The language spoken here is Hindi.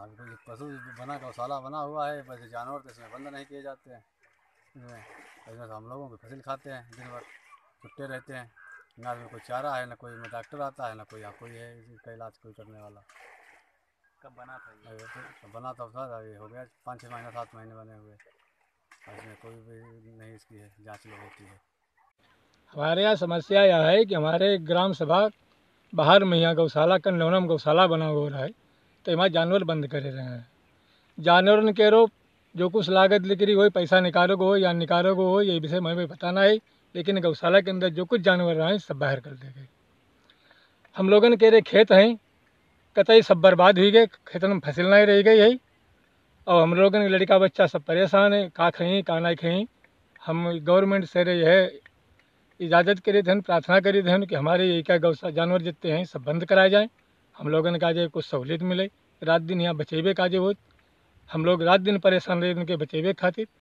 हाँ कोई पशु बना गौशाला बना हुआ है वैसे जानवर तो इसमें बंद नहीं किए जाते हैं। इसमें इसमें तो हम लोगों की फ़सल खाते हैं दिन भर छुट्टे रहते हैं। ना इसमें कोई चारा है ना कोई में डॉक्टर आता है ना कोई यहाँ कोई है इसका इलाज कोई करने वाला। कब बना था ये? तो बना तो था अभी हो गया पाँच छः महीना सात महीने बने हुए। इसमें कोई भी नहीं इसकी है जाँच लोग होती है। हमारे यहाँ समस्या यह है कि हमारे ग्राम सभा बाहर में यहाँ गौशाला कन्नौना में गौशाला बना हो रहा है। तो वहाँ जानवर बंद करे रहे हैं। जानवर के रो जो कुछ लागत लिख रही हो पैसा निकालो को हो या निकालो को हो, ये विषय हमें बताना है। लेकिन गौशाला के अंदर जो कुछ जानवर रहे सब बाहर कर दे गए। हम लोगों के रे खेत हैं, कतई सब बर्बाद हुई गए खेतन में फ़सल नहीं रह गई है। और हम लोगों लड़का बच्चा सब परेशान है, का खई का नहीं खई हम गवर्नमेंट से रे है, इजाज़त करे थे प्रार्थना करी थे कि हमारे ये क्या गौ जानवर जितने हैं, सब बंद कराए जाएँ। हम लोगों ने कहा जाए कुछ सहूलियत मिले, रात दिन यहाँ बचेबे काजे हो हम लोग रात दिन परेशान रहे, इनके बचेबे खातिर।